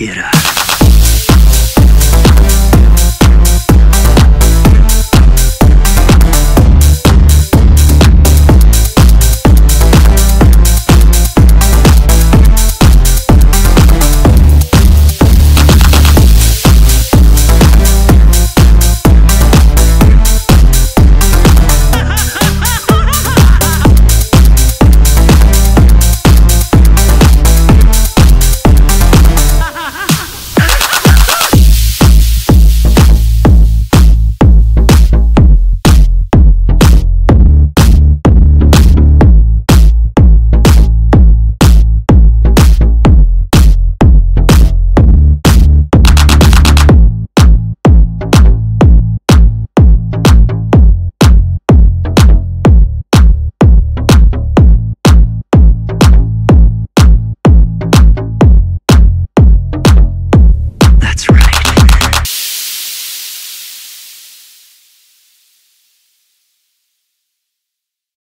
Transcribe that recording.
Kira.